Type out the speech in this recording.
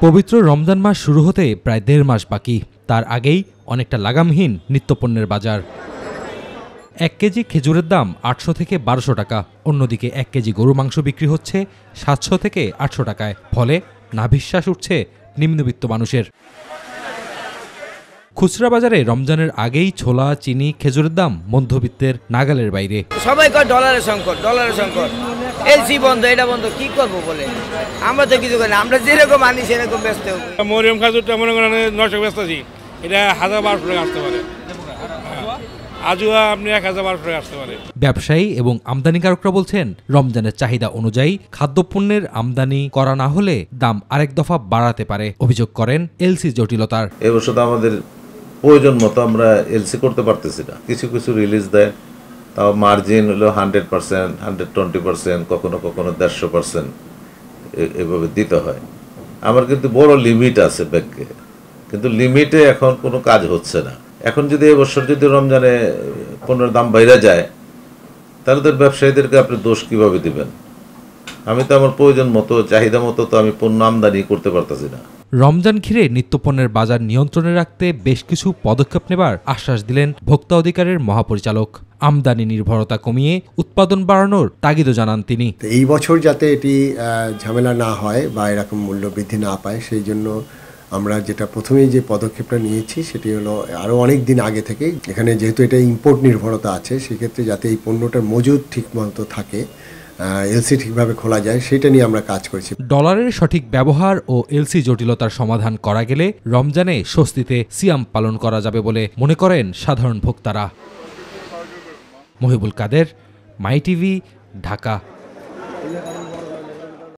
পবিত্র রমজান মাস শুরু হতে প্রায় দেড় মাস বাকি। তার আগেই অনেকটা লাগামহীন নিত্যপণ্যের বাজার। এক কেজি খেজুরের দাম আটশো থেকে বারোশো টাকা, অন্যদিকে এক কেজি গরু মাংস বিক্রি হচ্ছে সাতশো থেকে আটশো টাকায়। ফলে নাভিশ্বাস উঠছে নিম্নবিত্ত মানুষের। খুচরা বাজারে রমজানের আগেই ছোলা, চিনি, খেজুরের দাম মধ্যবিত্তের নাগালের বাইরে। সবাই ডলারের সংকট ডলারের সংকট। এলসি বন্ধ এটা বন্ধ কি করব বলে আমরা তো কিছু করি না আমরা যেরকম আনি সেরকম ব্যস্ত মরিয়ম খাজুরটা মনে করেন নশো ব্যস্ত আছি। এটা হাজার বারোশো টাকা আসতে পারে। আজুয়া আপনি এক হাজার বারোশো টাকা আসতে পারে। ব্যবসায়ী এবং আমদানিকারকরা বলছেন রমজানের চাহিদা অনুযায়ী খাদ্যপণ্যের আমদানি করা না হলে দাম আরেক দফা বাড়াতে পারে অভিযোগ করেন এলসি জটিলতার। এবছর আমাদের প্রয়োজন মতো আমরা এলসি করতে পারতেছি না। কিছু কিছু রিলিজ দেয় তাও মার্জিন হলো hundred percent hundred twenty percent কখনো কখনো দেড়শো পার্সেন্ট এভাবে দিতে হয়। আমার কিন্তু বড় লিমিট আছে ব্যাংকে কিন্তু লিমিটে এখন কোনো কাজ হচ্ছে না। এখন যদি এবছর যদি রমজানে পণ্যের দাম বাইরে যায়, তাহলে তো ব্যবসায়ীদেরকে আপনি দোষ কীভাবে দিবেন? আমি তো আমার প্রয়োজন মতো, চাহিদা মতো তো আমি পণ্য আমদানি করতে পারতেছি না। রমজান ঘিরে নিত্যপণ্যের বাজার নিয়ন্ত্রণে রাখতে বেশ কিছু পদক্ষেপ নেবার আশ্বাস দিলেন ভোক্তা অধিকারের মহাপরিচালক। আমদানি নির্ভরতা কমিয়ে উৎপাদন বাড়ানোর তাগিদও জানান তিনি। এই বছর যাতে এটি ঝামেলা না হয় বা এরকম মূল্য বৃদ্ধি না পায়, সেই জন্য আমরা যেটা প্রথমেই যে পদক্ষেপটা নিয়েছি, সেটি হলো আরও অনেক দিন আগে থেকেই, এখানে যেহেতু এটা ইম্পোর্ট নির্ভরতা আছে, সেক্ষেত্রে যাতে এই পণ্যটার মজুদ ঠিক মতো থাকে এলসি ঠিকভাবে খোলা যায় সেটা নিয়ে আমরা কাজ করছি। ডলারের সঠিক ব্যবহার ও এলসি জটিলতার সমাধান করা গেলে রমজানে স্বস্তিতে সিয়াম পালন করা যাবে বলে মনে করেন সাধারণ ভোক্তারা। Mohibul Kader, my TV, Dhaka.